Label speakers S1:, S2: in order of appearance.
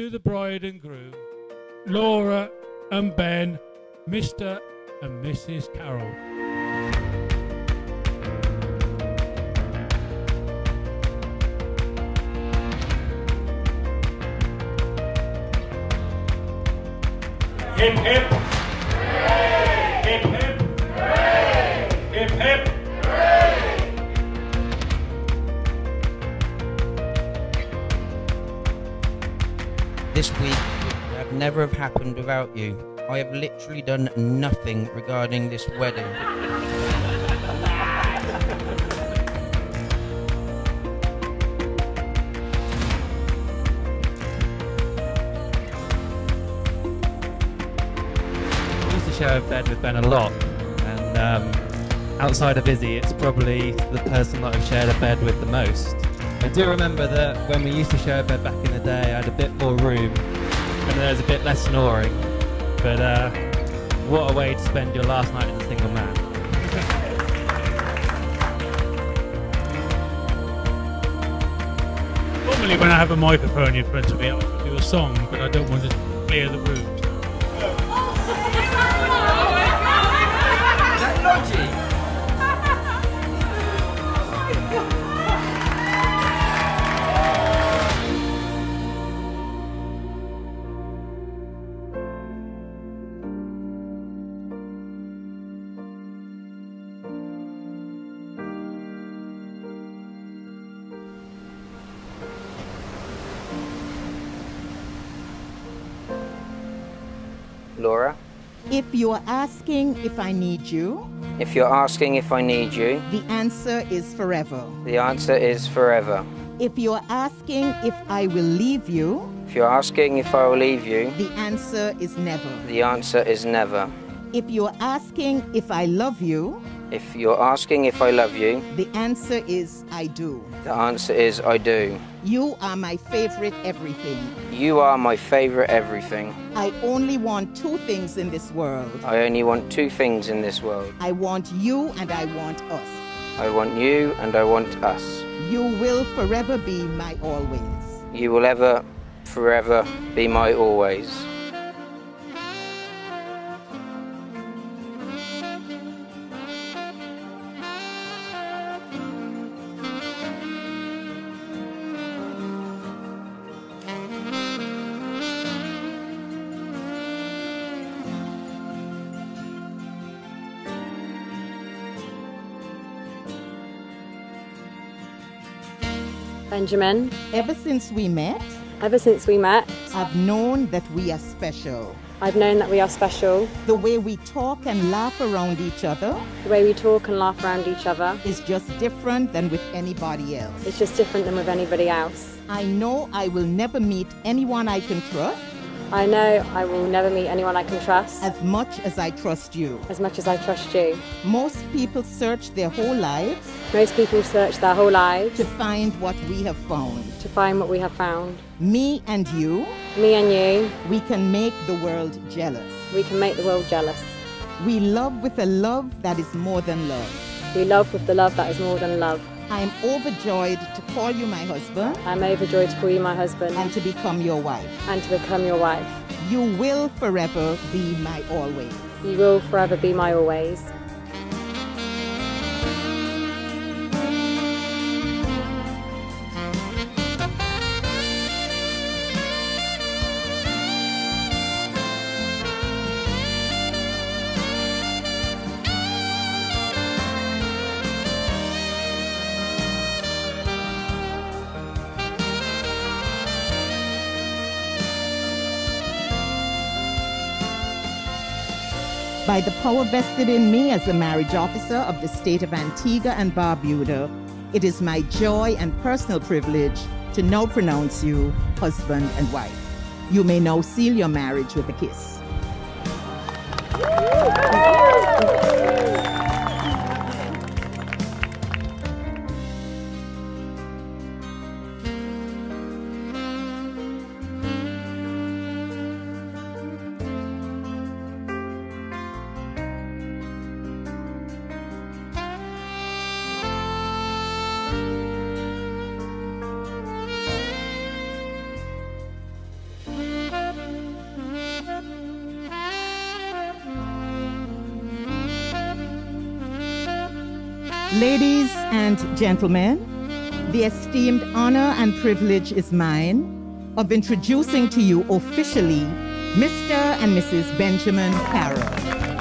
S1: to the bride and groom, Laura and Ben, Mr. and Mrs. Carroll. Hip hip.
S2: This week would never have happened without you. I have literally done nothing regarding this wedding.
S3: To share a bed with Ben a lot, and um, outside of Izzy, it's probably the person that I've shared a bed with the most. I do remember that when we used to share a bed back in the day, I had a bit more room, and there was a bit less snoring. But uh, what a way to spend your last night as a single man.
S1: Normally, when I have a microphone in front of me, I'll do a song, but I don't want to clear the room.
S4: Laura,
S5: If you're asking if I need you,
S4: if you're asking if I need you,
S5: the answer is forever.
S4: the answer is forever.
S5: If you're asking if I will leave you,
S4: If you're asking if I will leave you,
S5: the answer is never.
S4: the answer is never.
S5: If you're asking if I love you,
S4: If you're asking if I love you,
S5: the answer is I do.
S4: the answer is I do.
S5: You are my favorite everything.
S4: You are my favorite everything.
S5: I only want two things in this world.
S4: I only want two things in this world.
S5: I want you and I want us.
S4: I want you and I want us.
S5: You will forever be my always.
S4: You will ever, forever be my always.
S6: Benjamin,
S5: Ever since we met,
S6: ever since we met,
S5: I've known that we are special.
S6: I've known that we are special.
S5: The way we talk and laugh around each other
S6: The way we talk and laugh around each other
S5: is just different than with anybody else.
S6: It's just different than with anybody else.
S5: I know I will never meet anyone I can trust
S6: I know I will never meet anyone I can trust
S5: as much as I trust you.
S6: as much as I trust you.
S5: Most people search their whole lives
S6: Most people search their whole lives
S5: to find what we have found.
S6: to find what we have found.
S5: Me and you,
S6: Me and you,
S5: we can make the world jealous.
S6: we can make the world jealous.
S5: We love with a love that is more than love.
S6: We love with the love that is more than love.
S5: I am overjoyed to call you my husband
S6: I'm overjoyed to call you my husband
S5: and to become your wife.
S6: and to become your wife.
S5: You will forever be my always.
S6: You will forever be my always.
S5: By the power vested in me as the marriage officer of the state of Antigua and Barbuda, it is my joy and personal privilege to now pronounce you husband and wife. You may now seal your marriage with a kiss. Ladies and gentlemen, the esteemed honor and privilege is mine of introducing to you officially Mr. and Mrs. Benjamin Carroll.